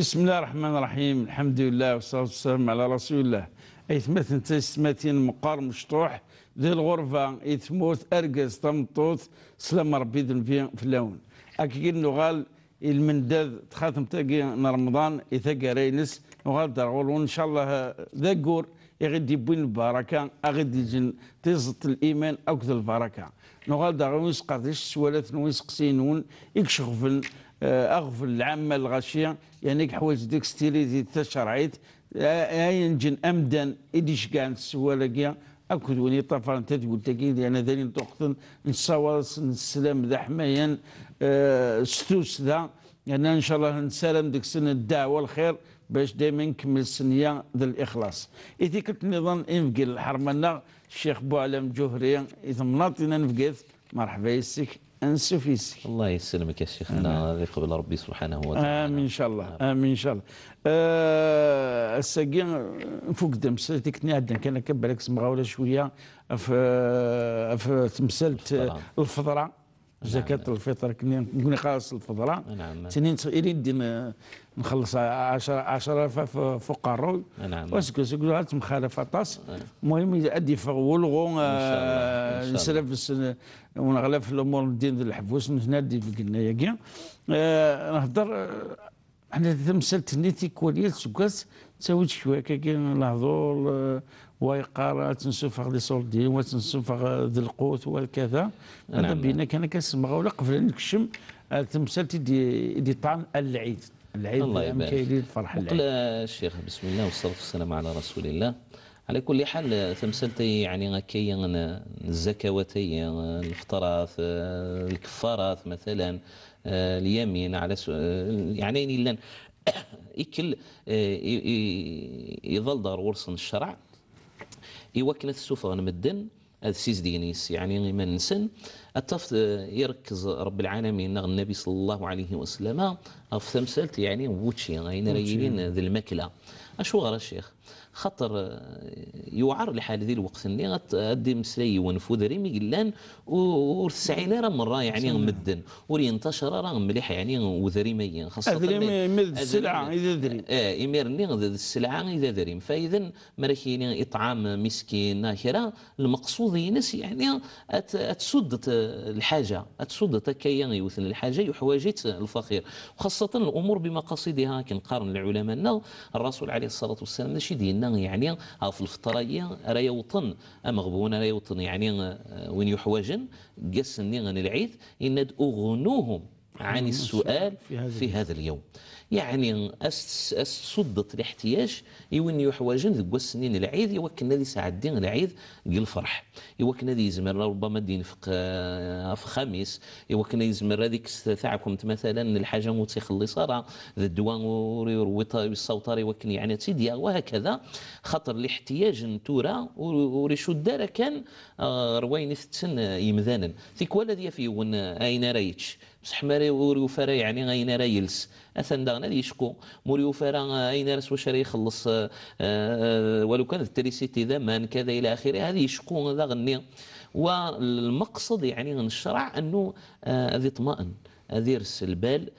بسم الله الرحمن الرحيم الحمد لله والصلاة والسلام على رسول الله ايثمت انت سماتين مقار مشطوح ذي الغرفة ايثموت ارقز طمطوط سلام ربي في في اللون أكيد نغال المنداد تخاتم تاقي رمضان اذا رينس نغال درغول وان شاء الله ذا قور يغدي بوين البركة أغدي جن تزط الإيمان أكثر البركة نغال درغول ويسقط سوالات ويسقسينون يكشغفن أغفل العامه الغاشية. يعني حوايج ديك ستيلي دي تشرعيت. ينجن امدا ايديش كان السوالاكيا أكد وني طفران تقول تاكيد. أنا ذاني تقتن نصواص السلام ذا حمايا. أه ستوس ذا. يعني إن شاء الله نسلم ديك سنة الدعوة الخير باش دائما نكمل السنية ذا الإخلاص. إذا كنت نظن انفقي الحرمنا الشيخ بوعلم جوهري إذا مناطنا نفقيت مرحبا يسك. انسفيسي الله يسلمك يا شيخنا يقبل ربي سبحانه وتعالى. آمين إن شاء الله. آمين إن شاء الله. أه الساقي فوق دم سالتك عندنا كان كبالك سمغاولة شوية في في تمثلت الفضرة. زكاة نعم. الفطر كنا نكون خالص الفضراء نعم تنين يريد نخلص 10 10000 فوق الروي نعم واسكو سكو هات مخالفة طاس. المهم يأدي فغولغو نسرف ونغلف الأمور الدين الحبوس نادي في قلنا آه، نهضر إحنا تمثلت نيتي كوليال سكاس تسوي شوية كي نهضر ويقار تنسفغ لي سولدي وتنسفغ ذي القوت وكذا هذا نعم. بينا كان كنسمع ولا قبل نكشم تمثلتي دي دي طعن العيد. العيد الله يبارك الفرح العيد. الشيخ بسم الله والصلاة والسلام على رسول الله. على كل حال تمثلتي يعني هكايا الزكواتي الفطرات الكفارات مثلا اليمين على يعني لأن يكل يظل دار ورصن الشرع يوكلت السوفة مدن هذا سيز دينيس يعني من نسن التفت يركز رب العالمين النبي صلى الله عليه وسلم في تمثلت يعني ووتشي غين ريلين ذي المكلة أشو غير الشيخ خاطر آه، يوعر لحال ذي الوقت. اللي غادي مسلي ونفوذ ريمي قلان ورسعينا راه مرة يعني مدن ورينتشر راه مليح يعني وذريميا خاصة يمد السلعة إذا ذريم آه يميرني السلعة إذا ذريم فإذا مركيني إطعام مسكين ناكرة المقصود ينس يعني أتسد الحاجة. أتسد كي يوثن الحاجة يحواجت الفقير. وخاصة الأمور بمقاصدها. كنقارن العلماء الرسول عليه الصلاة والسلام ماشي ديالنا يعني في الفطرية راه يوطن أمغبون راه يوطن يعني آه، وين يحوجن قسني العيد إن أغنوهم عن السؤال في هذا اليوم. يعني أصدت الاحتياج يوين يحوجن ذو السنين العيد يوكن الذي سعدين العيد قل الفرح. يوكن الذي يزمر ربما دين في خميس. يوكن يزمر هذيك تاعكم مثلا الحاجة موتيخ اللي صار ذا الدواء والصوتار يوكن يعني تيديا وهكذا. خاطر الاحتياج نتورا وريشو الدار كان آه، روين ستن يمذانا ثيك ولا ديا في أين رايتش بصح ماري وريو فرا يعني غاينا راه يلس اثن داغنا يشكو. موريو فرا أين راس واش يخلص؟ ولو كان التريسيتي ذمان كذا إلى آخره هذه يشكو ذا غني. والمقصد يعني من الشرع أنه هذه آه، طمأن هذه يرس البال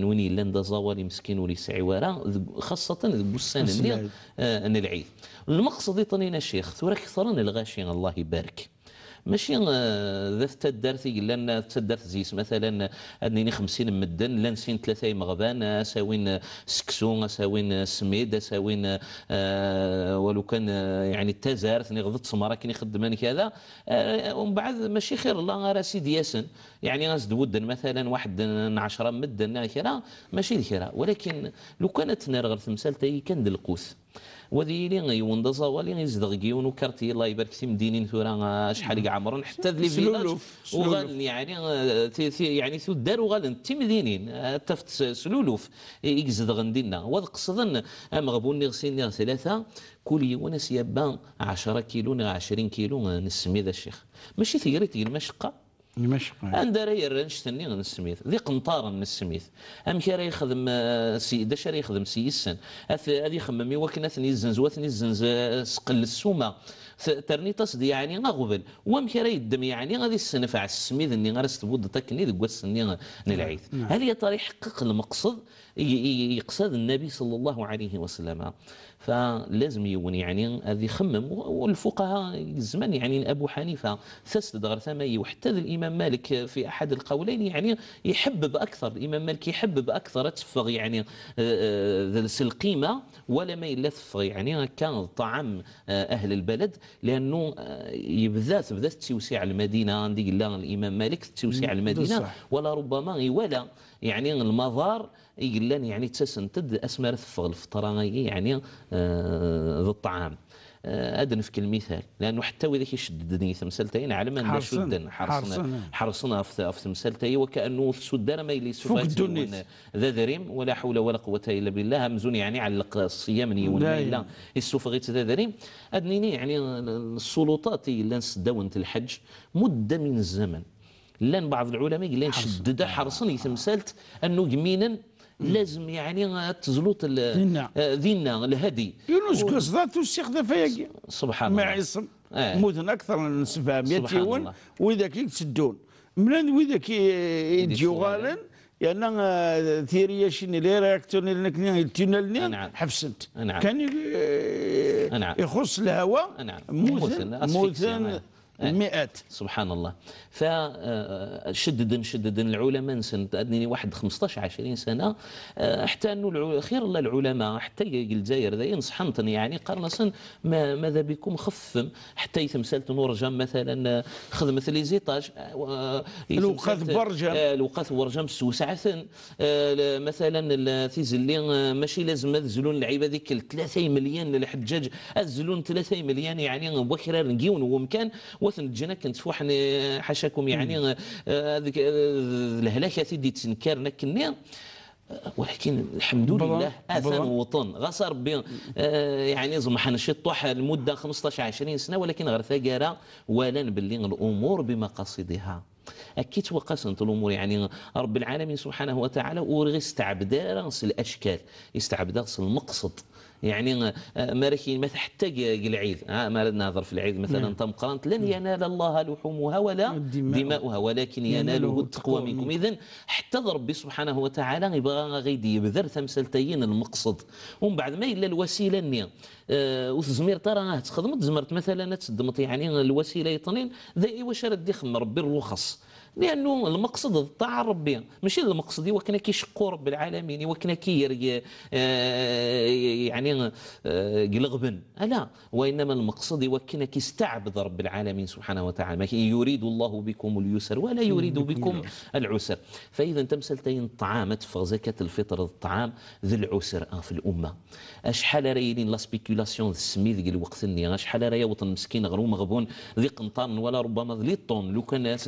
نوني لندا زوالي مسكين ولي سعي ورا خاصة بوسان اللي العيد. المقصد يطنينا الشيخ ثورة كثرا الغاشي الله يبارك. ماشي ذا تدارتي لأن تدارت زيس مثلا انني 50 مدن لأن سين ثلاثة مغبان أساوين سكسو أساوين سميد أساوين آه ولو كان يعني التزارت غضت سمارة كني خدمان كذا آه ومن بعد ماشي خير الله راه سيدي ياسن يعني غاز ودن مثلا واحد 10 مدن كذا ماشي ذكرى ولكن لو كانت نار غير تمثال كان دلقوث. وذي لي يوند زوالي يزدغ كيون وكارتي الله يبارك في مدينين ثورا شحال كاع عمرن حتى ذي فيلاج وغال يعني يعني ثو دار وغال تيمدينين تفت سلولوف. يزدغ ندينا وقصدن مغبون نغسين ثلاثة كل يوم سيابان 10 كيلو 20 كيلو نسمي ذا الشيخ. ماشي ثيري المشقة. دمشق عند راي الرنشتني نسميث ذي قنطار نسميث ام كي راه يخدم آه، سي داش راه يخدم سيسن هذه يخمم وكنا ثني الزنز وثني الزنز آه، سقل السومة. ترني تصدي يعني غغبل وام كرا يدم يعني غادي السنفع السميد اني غارس تبود تكني ذك السني نلعيد هل يا ترى يحقق المقصد يقصد النبي صلى الله عليه وسلم. فلازم يون يعني هذه يخمم والفقهاء الزمان يعني أبو حنيفة فسد غير ثمي وحتى الإمام مالك في أحد القولين يعني يحبب أكثر الإمام مالك يحبب أكثر تفغ يعني آه، آه، القيمه ولا ما إلا تفغ يعني كان طعام آه، أهل البلد لأنه بالذات بدات توسيع المدينة. عندي الإمام مالك توسيع المدينة ولا ربما ولا يعني المظار يقلان يعني تسنتد اسمار ثفغ الفطره يعني آه ذو الطعام. آه، هذا نفك المثال لأنه حتى وإذا كيشددني تمثلتين على من شدا حرصنا حرصنا في تمثلتي وكأنه السدان ما يلي فوق ذا ذريم ولا حول ولا قوة إلا بالله. همزون يعني علق الصيام ني ولا الا السوفغيت ذا ذريم. ادنيني يعني السلطات اللي نسداونت الحج مدة من الزمن. لأن بعض العلماء قال شدد حرصني تمثلت أنه جمينا لازم يعني تزلوط ذينا آه، الهدي. يونس قصدات الشيخ فيا سبحان الله. ما يصم آه. مدن أكثر من 700 يون وإذا كي تسدون. من كي يجيو غالا يعني آه، ثيريا شنو لي تينالني نعم حفسنت نعم كان يخص الهواء نعم موثن موثن المئات. سبحان الله. فشدد شدد العلماء نسن أدني واحد 15 20 سنة آه، حتى أنه خير الله العلماء حتى الجزائر ذا ينصحنتني يعني قرن سن ما ماذا بكم خفم حتى يتمثلت نورجم مثلا خدمة لي زيطاج آه، الوقاث برجم. آه، الوقاث برجم سوسعثن مثلا تيزلي ماشي لازم تزلون اللعيبة ذيك 3 مليون الحجاج الزلون 3 مليون يعني بكره نجيون ومكان وثن جنا كنت فوحني حاشاكم يعني هذيك الهلاكة تدي تنكر نكني ولكن الحمد لله آثن وطن. غصر ربي يعني زمحنا طوح المده 15 20 سنة ولكن غير ثقارة ولا باللي الأمور بمقاصدها أكيد توقسنت الأمور يعني رب العالمين سبحانه وتعالى ورغي استعبد الأشكال استعبد المقصد. يعني آه، ماركي مثلا حتى العيد آه، ما ناظر في العيد مثلا نعم. تم قرنت لن نعم. ينال الله لحومها ولا دماؤها ولكن يناله التقوى منكم. اذا حتى ربي سبحانه وتعالى يبغى غيدي يبذر ثمثلتين المقصد. ومن بعد ما إلا الوسيلة النية. أه وتزمير ترى تخدم تزمرت مثلا تسدمت يعني الوسيلة يطنين ذا واش رد يخم ربي الرخص لأنه المقصد الطاعه ربي. ماشي المقصد وكنا كيشقوا رب العالمين وكنا كي آه، يعني آه، قلغبن. لا وإنما المقصد وكنا كيستعبد رب العالمين سبحانه وتعالى. يريد الله بكم اليسر ولا يريد بكم العسر. فإذا تمثلتين الطعام تفغ زكاة الفطر الطعام ذي العسر آه، في الأمة. أشحال رايلين لا سبيكولاسيون السميد قال الوقت ني أشحال رايا وطن مسكين غرو مغبون ذي قنطان ولا ربما ذي طون لو كان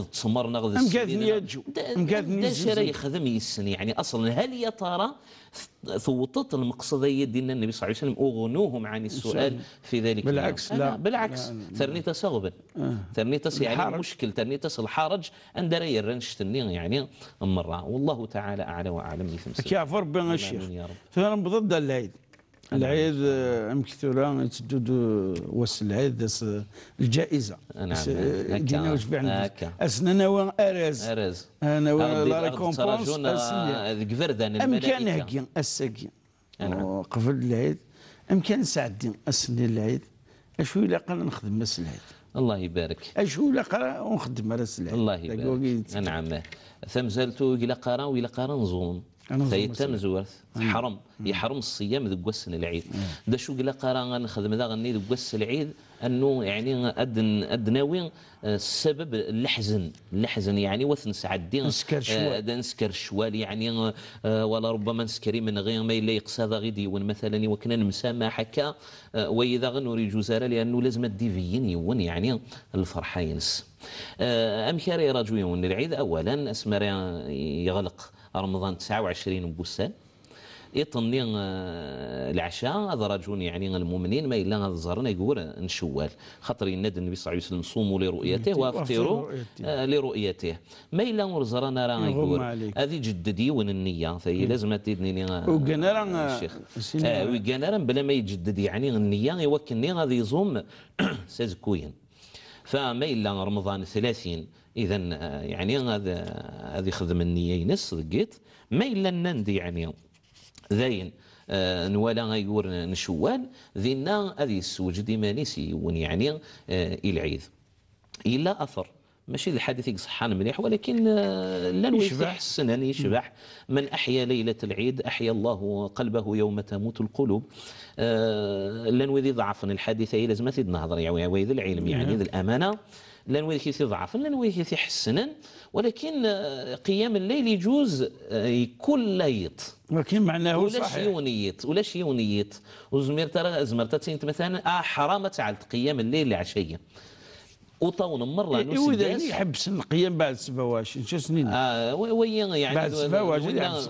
ناخذ تصمر ناخذ مكاثني يجو مكاثني يخدم يسن يعني أصلا هل يا ترى ثوطت المقصدية دين النبي صلى الله عليه وسلم أغنوهم عن السؤال في ذلك بالعكس لا. بالعكس. ثرنيتس أغبن آه. ثرنيتس يعني مشكل. ثرنيتس الحرج أن دري الرنش يعني مرة. والله تعالى أعلى وأعلم مثل كيف ربنا الشيخ. فأنا بضد العيد. العيد مكثورة تدود وس العيد الجائزة. نعم دينا واش بيعنا؟ اسننا أرز. أرز. أنا لا ريكومبونس ذكفردان امكان هكي الساكي نعم. قبل العيد امكان ساعدين أسني العيد. أشو إلا قال نخدم مس العيد؟ الله يبارك. أشو إلا قال ونخدم راس العيد؟ الله يبارك. نعم. ثمزلتو إلى قرا والى قرا نزون تيتم زورث حرم. يحرم الصيام ذو قوس العيد. دا شو قلا قرا نخدم ذا غني ذو قوس العيد؟ أنه يعني ادن أدناوي آه، السبب الحزن الحزن يعني وثن سعدي. نسكر شوال. نسكر شوال يعني آه، ولا ربما نسكري من غير ما يلا يقصى ذا غيدي. مثلا وكنا نمسامح آه، وإذا غنوري جزارة لأنه لازم ديفيين يون يعني الفرحة ينس. ام كاري رجوي العيد اولا أسمر يغلق. رمضان 29 بوسان يطني آه، العشاء هذا رجل يعني المؤمنين ما إلا هذا يقول نشوال. خاطر ينادي النبي صلى الله عليه وسلم صوموا لرؤيته وافطروا آه، لرؤيته. ما إلا ورزرنا راه يقول. هذه جددي ون النية فهي لازم تدني وقنا راه الشيخ. وقنا راه بلا ما يجدد يعني النية يوكلني غادي يزوم. سازكوين فما إلا رمضان 30 اذا آه، يعني هذا هذه يخدم النية ينس دقيت ما إلا نندي يعني ذاين آه نوالا غيقول نشوال ذينا هذه السوج ديما نيسي ون يعني آه العيد إلا أثر. ماشي الحديث يصحان مليح ولكن آه، لا يشبع السنن يشبع من أحيا ليلة العيد أحيا الله قلبه يوم تموت القلوب. آه لن وذي ضعفنا الحديث لازم تيد نهضر يعني العلم يعني نعم. ذي الأمانة. كيثي ضعفا لن وذي كيثي حسنا ولكن آه، قيام الليل يجوز آه، كل ليط ولكن معناه صحيح. شي ونيت ولا شي ونيت وزمير ترى زمرت مثلا آه حرام قيام الليل العشيه وطون مرة إيه وإذا يحبس القيام بعد سبواش شو سنين آه وين يعني بعد سبواش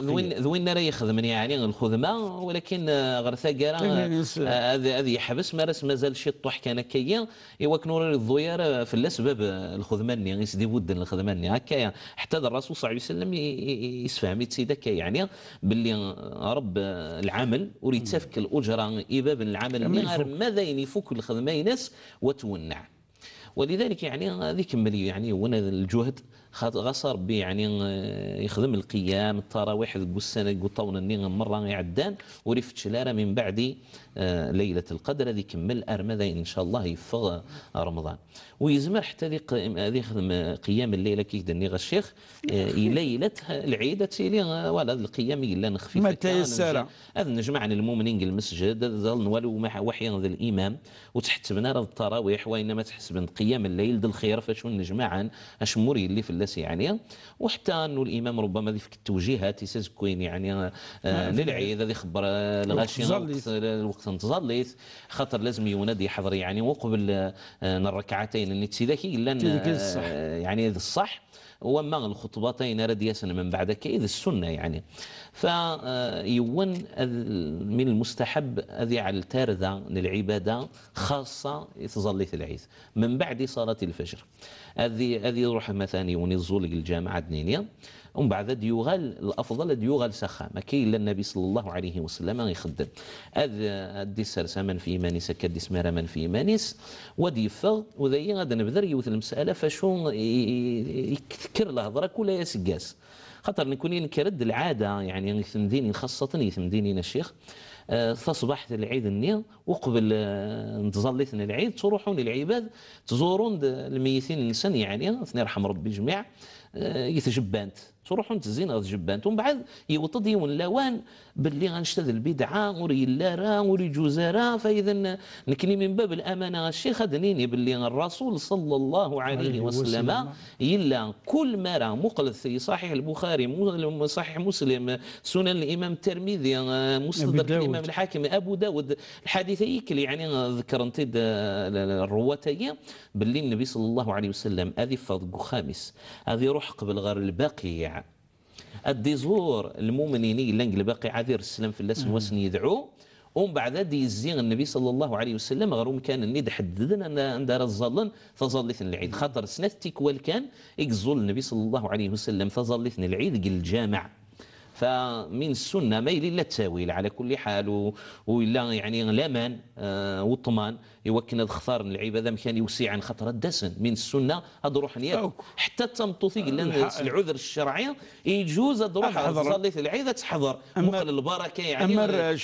وين ذوين راه يخدم يعني الخدمة ولكن آه، غير ثقارة آه، هذا هذا يحبس مارس مازال شي طوح كان كيا إوا كنور الضوير في الاسباب الخدمة ني يسدي ود الخدمة ني هكايا حتى الرسول صلى الله عليه وسلم يسفهم يتسيد هكا يعني باللي رب العمل وريد تفك الأجرة إباب العمل غير ماذا يفك الخدمة ينس وتونع ولذلك يعني هذه كملي يعني وأنا الجهد غصر يعني آه، يخدم القيام التراويح السنة قطون النين مرة يعدان وريفت شلاره من بعد آه، ليلة القدر. هذه كمل ارمذا إن شاء الله يفغ رمضان. ويزمر حتى يخدم قيام الليلة كي دني الشيخ آه، ليلة العيد تيلي ولا القيام إلا نخفي ما تيسر هذا نجمع عن المؤمنين المسجد ظل ولو وحيا ذا الامام وتحت بنا التراويح وإنما تحسب قيام الليل ذا الخير فشو نجمعا اش موري اللي في اللس يعني. وحتى انه الإمام ربما في التوجيهات يسكوين يعني آه نعم. للعيد هذا يخبر الغاشي الوقت انتظليت خاطر لازم يونادي يحضر يعني وقبل آه الركعتين اللي تسيدكي إلا آه يعني هذا الصح وما الخطبتين رديسن من بعد كيد السنة يعني. فيون من المستحب أذي على التارذة للعبادة خاصة يتظلي العيد. من بعد صلاة الفجر. هذه هذه يروح مثلا يوني الزول الجامعة دنينيا ومن بعد ديوغال الأفضل ديوغال سخا ما كاين إلا النبي صلى الله عليه وسلم يخدم هذا دي سرسا في مانيس كدي سمارة من في مانيس. ودي فغ وذي غادا نبذر يوث المسألة فشو يكثر الهضرة كلها يسقاس خاطر نكون نكرد العادة يعني يثمديني خاصة يثمديني الشيخ. آه، تصبحت العيد النيل وقبل آه، نتظليتنا العيد تروحون العباد تزورون الميتين الانسان يعني اثني يرحم ربي جميع. آه، يتجبانت تروحوا تزين غاد جبانت. ومن بعد يوطد يون لوان باللي غنشتد البدعة وري لارا وري جوزارا فإذا نكني من باب الأمانة الشيخ دنيني باللي الرسول صلى الله عليه وسلم إلا كل ما راه مقلث في صحيح البخاري صحيح مسلم سنن الإمام الترمذي مستدرك الإمام الحاكم أبو داود. الحديث يكلي يعني ذكر أنت الرواتي باللي النبي صلى الله عليه وسلم هذه فض خامس. هذه روح قبل غير البقيع. الديزور المؤمنين اللي باقي عذير السلام في الله وسن يدعو ومن بعد دي يزين النبي صلى الله عليه وسلم غير كان النيد حددنا ان عند الظلن فظلت العيد. خاطر سنتك والكان يقزل النبي صلى الله عليه وسلم فظلت العيد قل الجامع. فمن السنة ما يلي لا التاويل على كل حال ولا يعني الامان آه والطمان يوكن خطار العبادة مكان يوسع عن خطر الدسن من السنة هاد روح نيات حتى التمطوثي قلنا العذر الشرعي يجوز روح تصلي العيد تحضر. مقل البركة يعني أمر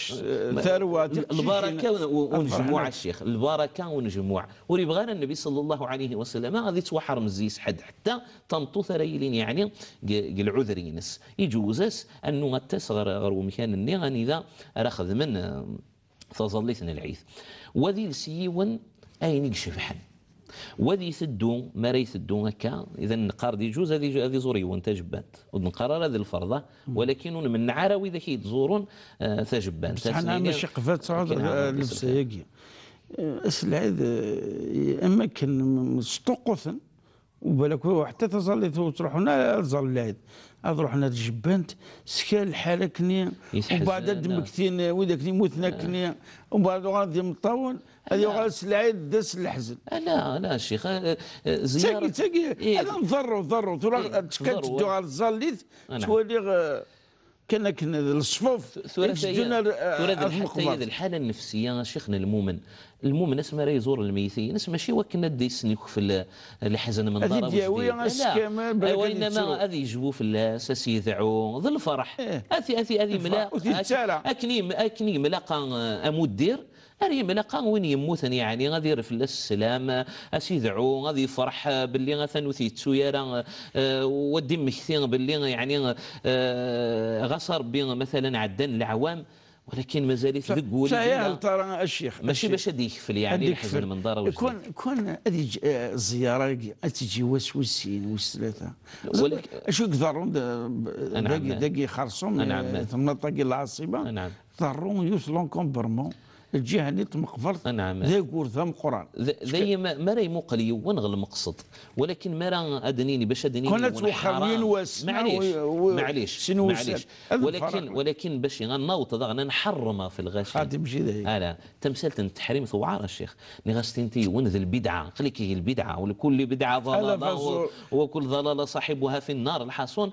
ثروة البركة ونجموع الشيخ. البركة ونجموع. وريبغانا النبي صلى الله عليه وسلم غادي توحر مزيس حد حتى تمطوث ريلين يعني العذر ينس. يجوز أنه غتصغر غير مكان النغن إذا رخذ من تظليتنا العيد وذي سيون أين يشفحن وذي ثدو ما راه يثدو هكا. اذا النقار دي جوز هذه هذه زوري وانت جبانت ونقرر هذه الفرضة. ولكن من عراوي إذا كيتزورون آه تجبان بصح أنا ماشي قفات صعود لبسة يجي العيد أما كان مستقوثا وبالك حتى تظلي تروح هنا تظل العيد هذا رحنا الجبانت سكال الحالة كني يتحزن، وبعد نعم. دمكتين وذاك اللي موتنا كني ومن بعد غادي مطول هذه غادي العيد داس الحزن لا لا شيخ زيارة تاقي إيه. هذا نضروا ضروا إيه، ضروا. تدو الزاليت نعم. تولي كان كان الصفوف ال- حتى هي المقبرة. الحالة النفسية شيخنا المؤمن المؤمن اسمه راه يزور الميتين اسمه ماشي وكنا دي في ال- الحزن من هذه ضرب لا. وانما يتسوى. هذه يجبوا في الناس اسيذعوا ظل الفرح إيه. هذه هذه هذه ملا. اكني أكني ملاقا امدير هذه ملاقا وين يموتن يعني غادي يرف له السلام اسيذعو غادي يفرح باللي غاثن وثيتسو يرى ودي مكثين باللي يعني آه، غصر بين مثلا عدان العوام ولكن مازال صحيح ولدنا ترى الشيخ ماشي. باش هذه يكفل يعني من دار وجديد كون كون هذه آه، الزياره تجي وسوسين وثلاثه ولك- اشو يقدرون نعم. داقي داقي خرصهم نعم. ثم طاقي العاصمة نعم. يوصلون كومبرمون الجهة اللي تمقفرت نعم. ذا يقول ثم قران ذي ما ما راهي مقلي ونغ المقصد ولكن ما راه أدنيني باش أدنيني ونحرام. وخمين معليش و- و- معليش معليش. هذا ولكن. ولكن باش غنوط غنا نحرمها في الغاشي خاطي مشي ذاك أنا تمثلة التحريم ثوار الشيخ. ني غاستنتي ونذ البدعة. خليك هي البدعة ولكل بدعة ضلالة وكل ضلالة صاحبها في النار. الحصون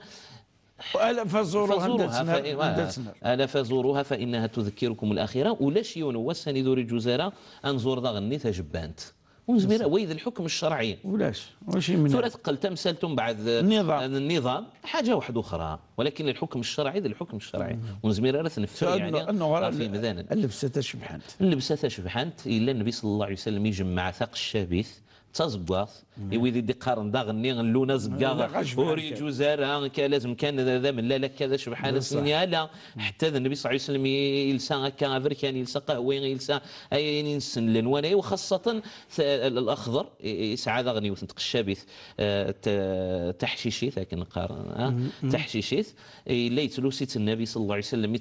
الا فزوروا فزوروها هندسنا فإن- هندسنا. ألا فزوروها فإنها تذكركم الآخرة ولا شي وسني دوري جزيرة أنزور ذا غني تجبانت ونزمير ويذ الحكم الشرعي. ولاش؟ وشي من ثورة قل تمثلتم بعد النظام. النظام. حاجة واحدة أخرى. ولكن الحكم الشرعي ذا الحكم الشرعي. ونزمير رث نفر يعني. إنه في مذانا اللبسة تشبحنت اللبسة شبحانت إلا النبي صلى الله عليه وسلم يجمع ثق الشبيث تزبواث يويدي دي قارن دا غني غنلونا زقاغ وري كان. جوزارا لازم كان ذا من لا كذا شبحان بصح. السنيا لا. حتى النبي صلى الله عليه وسلم يلسى هكا افريكان يلسى قهوي يلسى أي ينسن الالوان وخاصة ث- الأخضر يسعى ذا غني الشبيث آه، تحشيشيث لكن قارن آه، تحشيشيث. الا يتلوسيت النبي صلى الله عليه وسلم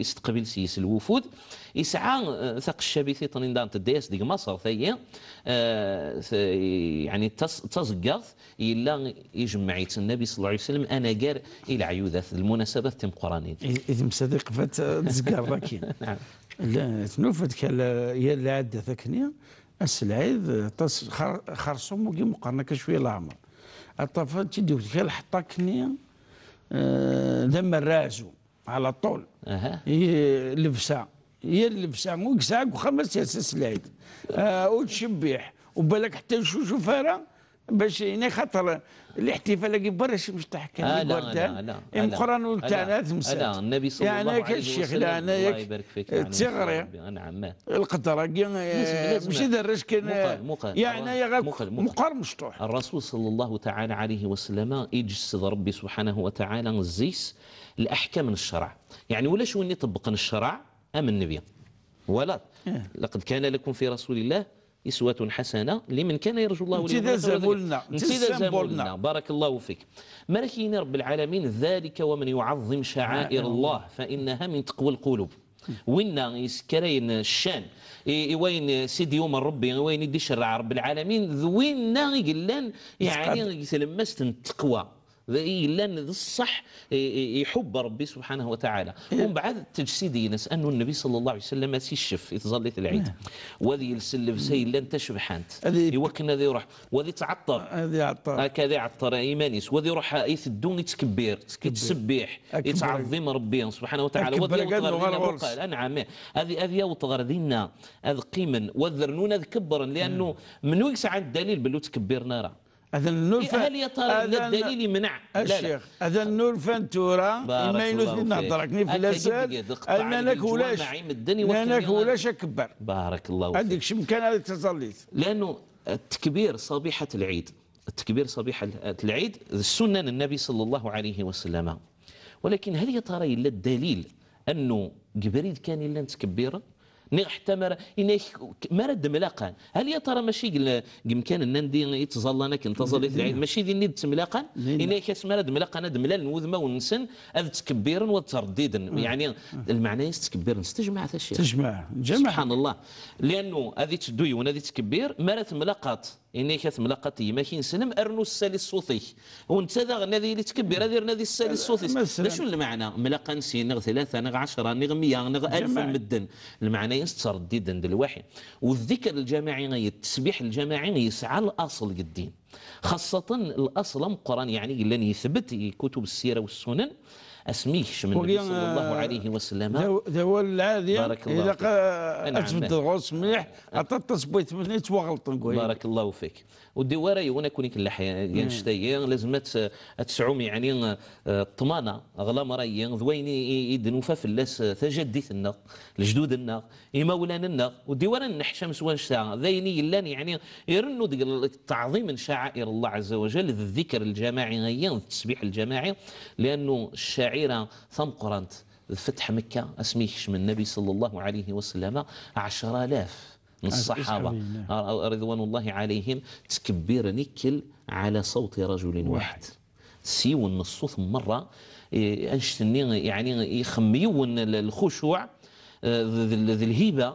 يستقبل سيس الوفود. يسعى آه، ثق الشبيث طنين دان تديس ديك مصر ثيا. يعني تزقاث إلا يجمع النبي صلى الله عليه وسلم أنا قار إلى عيوذات المناسبات تم قرانين اذا مصدق فات تزقر راكين نعم. لا تنوفت كان يا اللي عدة ثكنية. السلعيد تص خر- خرصوم وكي مقارنة كشوية العمر الطفل تدي كان حطا كنية ذم الرازو على طول. أها. هي لبسة. هي اللبسة وكساك وخمس ياسس العيد آه وتشبيح. وبالك حتى نشوفوا فارا باش هنا خاطر الاحتفال اللي برا شي مش تحكي آه، لا، لا، لا، لا. لا، تمسات لا، النبي صلى الله عليه وسلم لا أنا يبارك فيك تغري نعم القدره. ماشي درج كان مقال- مقال. يعني مقال- مقال. مشطوح الرسول صلى الله تعالى عليه وسلم يجسد ربي سبحانه وتعالى الزيس الأحكام من الشرع يعني ولا شو اني طبقا الشرع أم النبي ولا إيه. لقد كان لكم في رسول الله أسوة حسنة لمن كان يرجو الله واليوم امتدازا الآخر بولنا. بارك الله فيك. ملكين رب العالمين ذلك ومن يعظم شعائر الله فإنها من تقوى القلوب. وين يسكرين الشان؟ وين سيدي يوم ربي وين يدي شرع رب العالمين؟ وين يقلان يعني يتلمست التقوى ذا الصح يحب ربي سبحانه وتعالى. ومن بعد تجسيدي ناس انه النبي صلى الله عليه وسلم سيشف يتظل العيد. وذي يلسل سي لن تشبحانت هذه- يوكنا ذي يروح. وذي تعطر. هذه عطار هكذا عطر ايمانيس وذي يروح يثدون يتكبر يتسبح. يتعظم ربي سبحانه وتعالى. وذي. بقال نعم هذه هذه يوطغر دينا هذا قيما. وذرنون هذا كبرا لأنه من وين ساعة الدليل بلو تكبرنا راه هذا النور إيه، هل يا ترى الدليل لا الشيخ هذا النور فانتورا بارك ما ينوث قطع أنا لي لك ولاش وكل ولاش أكبر. بارك الله فيك. هذيك شمكان هذا تزليت لأنه التكبير صبيحة العيد. التكبير صبيحة العيد السنة النبي صلى الله عليه وسلم. ولكن هل يا ترى إلا الدليل أنه جبريل كان إلا نتكبيره ني حتى مر إنه ما رد ملاقا هل يا ترى ماشي قل- قمكان ان ندي يتظلنا كنت ظليت العيد ماشي ذي ند تملاقا لينا. إنه كاس ما رد ملاقا ند ملال نوذما ونسن هذا تكبيرا وترديدا يعني المعنى يستكبر هذا الشيء تجمع جمع. سبحان الله. لأنه هذه تدوي وهذه تكبير مرت ملاقات. إني ما كينسلم أرنو السالي الصوتي وانت ذا غنادي اللي تكبر هذه رنادي السالي الصوتي. شو المعنى؟ ملاقا نسي نغ ثلاثة نغ عشرة نغ مية نغ ألف. مدن. المعنى يستردد عند الواحد والذكر الجماعي غي التسبيح الجماعي يسعى الأصل قدين خاصة الأصل مقران يعني لن يثبت كتب السيرة والسنن. أسميكش من النبي صلى الله عليه وسلم؟ ذو العادي بارك الله إذا نعم. أجبد غوص مليح عطات تصبيت مني توغلط نقول. بارك الله فيك. والدواره يونا كوني كل حياة ينشتي لازم تس- تسعوم يعني آه، الطمانه اغلى مري ذوين يدنوفا في اللاس تجديثنا لجدودنا يمولاننا والديواره نحشم سوا نشتا ذيني يلان يعني يرنوا التعظيم من شعائر الله عز وجل الذكر الجماعي التسبيح الجماعي لأنه الشاعره ثم قرنت فتح مكة اسميكش من النبي صلى الله عليه وسلم عشر آلاف من الصحابة. رضوان الله عليهم تكبير نكل على صوت رجل واحد. سيون الصوت مرة إيه، أنشتني يعني يخميون الخشوع آه، ذي ذي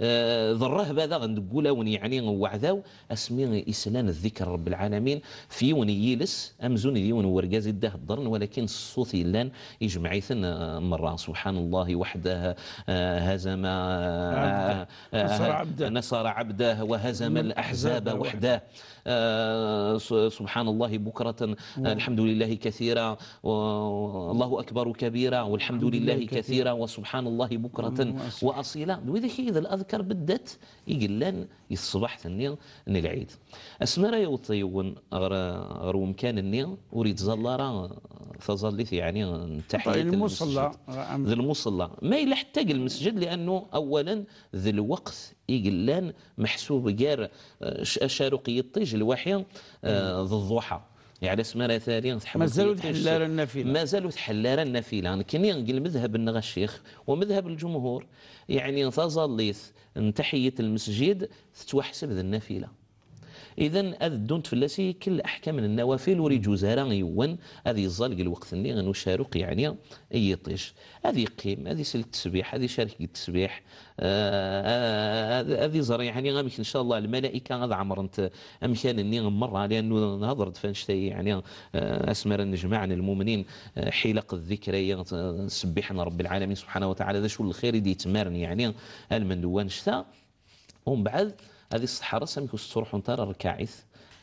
الهيبة آه، ذا الرهبة ذا غنقولون يعني وعذاو اسمي إسلام الذكر رب العالمين. فيون ييلس أمزون ديون ورقاز الده الضرن ولكن الصوت يلان يجمعيثن آه، مرة. سبحان الله وحده آه، هزم نصر عبده. نصر عبده وهزم الأحزاب وحده. سبحان الله بكرة آه، الحمد لله كثيرا والله أكبر كبيرا والحمد لله كثيرا. وسبحان الله بكرة وأصيلا. وإذا إذا الأذكار بدت يقلان يصبح ثاني ان العيد. اسمرا يوطيون غير غير مكان النيل أريد زلارا فظلت يعني تحية طيب المصلى. ذي المصلى. ما إلا حتى المسجد لأنه اولا ذي الوقت يقلان محسوب جار آه، شارقي الطيج الوحي آه، ذي الضحى. يعني اسمها ثانيا ما زالوا تحلال النافلة. ما زالوا تحلال النافلة أنا كني نقول مذهب النغى الشيخ ومذهب الجمهور. يعني تظليت تحية المسجد تتوحسب ذي النافلة اذا اذ دونت فلاسي كل أحكام النوافل وري جوزارا يون. هذه الزلق الوقت اللي غنشارك يعني اي طيش هذه قيم هذه سل التسبيح هذه شارك التسبيح. آه، هذه زر يعني غامك إن شاء الله الملائكة غاد عمرنت امكان اني مره لأنه نهضرت فانشتي يعني آه، أسمر نجمع المؤمنين. آه، حلق الذكريه سبحنا رب العالمين سبحانه وتعالى. هذا شو الخير يدي يتمارن يعني المندوان شتا ومن بعد هذه الصحراء سمكوا الصروح ترى الركاعث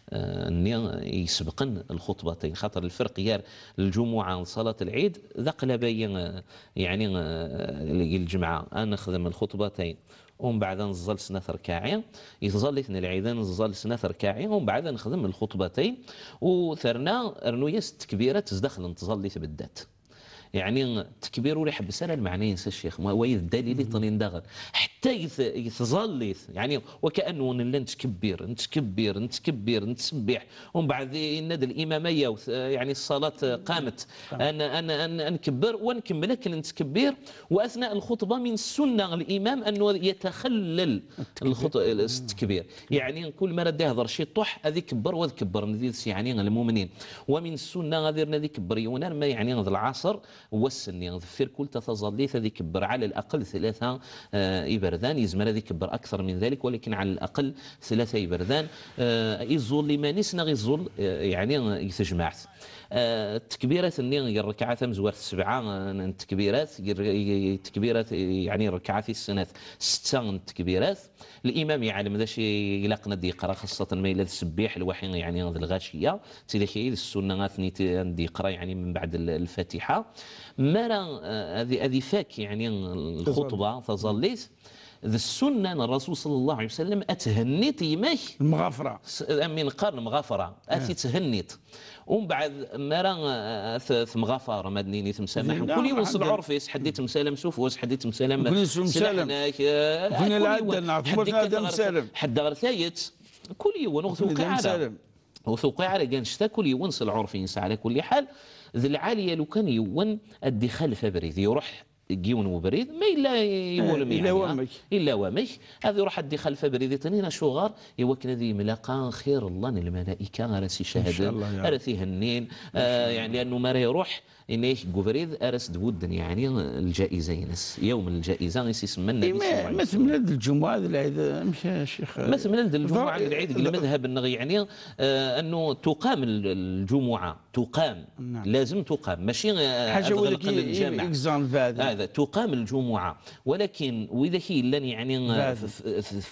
آه، يسبقن الخطبتين. خاطر الفرق يار الجمعة صلاة العيد ذا قلبي آه، يعني آه، الجمعة أنا نخدم الخطبتين ومن بعد نزل سنة ركاعي يظل اثنين العيد نزل سنة ركاعي ومن بعد نخدم الخطبتين. وثرنا رنوية تكبيرة تزدخل نتظل تبدات يعني تكبير ولا يحب. سنة المعنى ينسى الشيخ ويذ الدليل طنين دغل حتى يث- يتظل يث- يعني وكأنه نلا نتكبر نتكبر نتكبر نتسبح. ومن بعد ينادى الإمامية وث- يعني الصلاة قامت. أنا أنا أنا نكبر ونكمل لكن نتكبر. وأثناء الخطبة من السنة الإمام أنه يتخلل التكبير. يعني كل ما رد يهضر شي طح هذه كبر وذ كبر يعني المؤمنين. ومن السنة غادي نذي كبر يونان ما يعني ذا العصر. والسن يعني ذفر كل تتظليت هذه كبر على الأقل ثلاثة آه، إبردان يزمر هذه كبر أكثر من ذلك ولكن على الأقل ثلاثة إبردان آه، يزول لما نسنا يزول آه، يعني يتجمعت آه، التكبيرات اللي الركعات مزوار السبعة آه، التكبيرات التكبيرات يعني ركعات السنات ستة التكبيرات الإمام يعلم ذا شيء يلاقنا دي يقرأ خاصة ما إلا السبيح الوحي يعني كي السنة غاثني دي يقرأ يعني من بعد ال- الفاتحة. ما آه، هذه هذه فاك يعني الخطبة تظليت. ذا السنة الرسول صلى الله عليه وسلم أتهنيت يماك المغافرة. س- من قرن مغافرة. أتي تهنيت. ومن بعد ما راه ث- ث مغافرة ما دنيني تمسامح زين، كل يوم نعم، وصل حد- عرفيس حديت مسالم؟ سوف واس حديت مسالم؟ كل يوم مسالم. سلحناك، آه، كل كل العدة يوم. نعرف، حد. حد غير ثايت. كل يوم وثوقي على. وثوقي على كان شتا كل يونس العرف ينسى على كل حال. ذي العالية لو كان يون أدي خلف بريد يروح كيون وبريد ما إلا يولم يعني وامك. إلا وامك هذا يروح ادي خلفه بريد تنين شغار يوكل هذه ملاقا خير الله الملائكه راسي شاء شهد الله يا رب. راسي هنين. آه يعني لأنه ما يروح إنيك قبريد أرس دودن يعني الجائزة ينس. يوم يسمى الله إيه، عليه مثل الجمعة هذا العيد يا شيخ. مثل الجمعة ضر- العيد المذهب النغي يعني آه أنه تقام الجمعة تقام. نعم. لازم تقام. ماشي آه، حاجة أتغلق ولك الجامع. هذا تقام الجمعة. ولكن وإذا هي لن يعني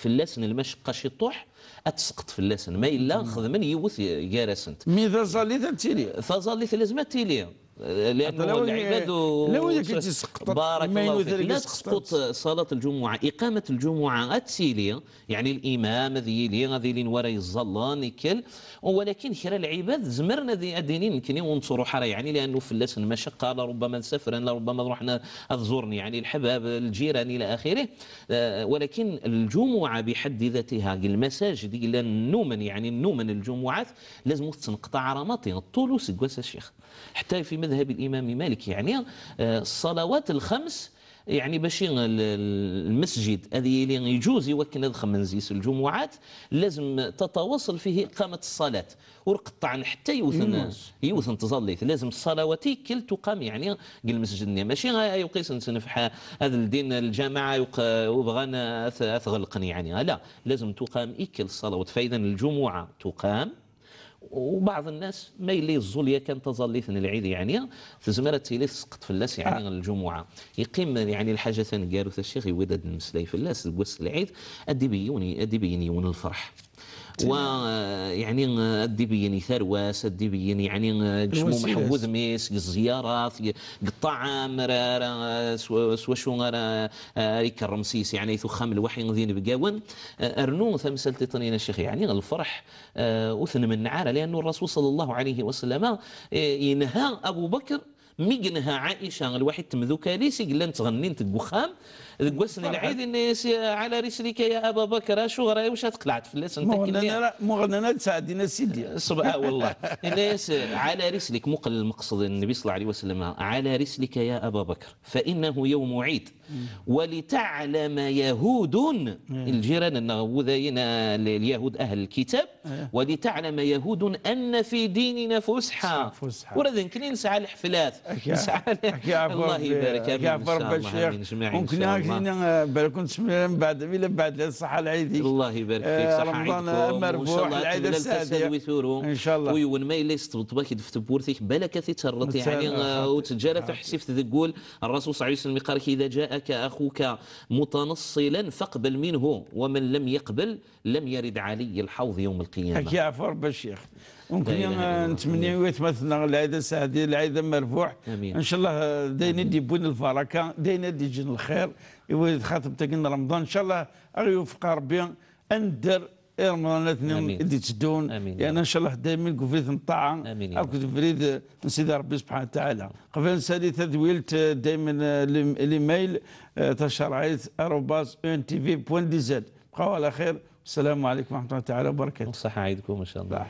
اللسن المشقة شي طوح أتسقط في اللسن ما إلا خدمن يوث جارسنت مي ذا صليت تيلي فظل في لازمات تيلي لأنه لو- العباد لو تسقط، بارك الله فيك. لا تسقط. صلاة الجمعة. إقامة الجمعة اتسيلي يعني الإمام ذي لي غادي لين ورا يظل نكل ولكن كرا العباد زمرنا ذي ادينين يمكن ونصروا حرا يعني لأنه في اللسن مشقه لربما نسافر لربما رحنا تزورني يعني الحباب الجيران إلى آخره. آه، ولكن الجمعة بحد ذاتها المساجد إلى النومن يعني النومن الجمعات لازم تنقطع رمطي الطول سكواس الشيخ. حتى في مذهب الإمام مالك. يعني آه، الصلوات الخمس يعني باش ال- ال- المسجد الذي اللي يجوز يوكل هذا خمنزيس الجمعات لازم تتواصل فيه إقامة الصلاة. ورقطعا حتى يوثن. يوثن تظليت. لازم الصلوات كل تقام يعني المسجد ماشي يقيس نسنفح هذا الدين الجامعة يق- وبغانا أث- أثغلقني يعني. لا لازم تقام إكل الصلوات. فإذا الجمعة تقام وبعض الناس ما يلي الزوليا كان تظليثن العيد يعني في زمرة تيلي تسقط في اللاس يعني الجمعة. يقيم يعني الحاجة ثاني قالوا الشيخ يودد المسلاي في اللاس قوس العيد أدي بيوني أدي بيني ون الفرح. ويعني أدي بيني ثرواس أدي بيني يعني قشمو الوسيلة. محوذ ميس الزيارات الطعام سوا شو را ريك الرمسيس يعني ثخام الوحي ذين بقاون أرنو ثمثل تطنين الشيخ يعني الفرح آه، وثن من نعارة لأنه الرسول صلى الله عليه وسلم آه، ينهى أبو بكر ميقنها عائشة الواحد تمذوكا ليس قلنا تغنين تقوخام قوسن العيد الناس على رسلك يا أبا بكر شو غراي وش تقلعت في اللسان مغننا مغننا تساعدنا سيدي. سبحان والله. الناس على رسلك مقل المقصد النبي صلى الله عليه وسلم على رسلك يا أبا بكر فإنه يوم عيد. ولتعلم يهود الجيران النغوذين اليهود أهل الكتاب. ولتعلم يهود أن في ديننا فسحة. فسحة. ورد يمكن نسعى الحفلات نسعى الله يبارك بالشيخ آمين. جميعا إن ممكن هكذا بالكم تسمى من بعد من بعد الصحة العيدي الله يبارك فيك صحة رمضان مربوح، وإن شاء الله العيد ويثوروا إن شاء الله. ويون ما إلا يستبط بك في بورثك بالك تترط يعني. آه، وتجارة تحسف تقول الرسول صلى الله عليه وسلم قال إذا جاءك أخوك متنصلا فاقبل منه ومن لم يقبل لم يرد علي الحوض يوم القيامة. هكي يعفر بالشيخ ممكن. نتمنى يتمثلنا العيد السعدي العيد مرفوح آمين. ان شاء الله داين يدي بون البركة داين يدي جن الخير. يولد تقن رمضان. إن شاء الله يوفق ربي اندر رمضان اثنين آمين. اللي تسدون لأن إن شاء الله دائما قفيت الطاعه أو كنت بريد نسيد ربي سبحانه وتعالى. قبل نسالي تدويلت دائما الإيميل تشرعيت اروباز ان تي في بوان دي زد. بقاو على خير. السلام عليكم ورحمة الله تعالى وبركاته. صحة عيدكم إن شاء الله.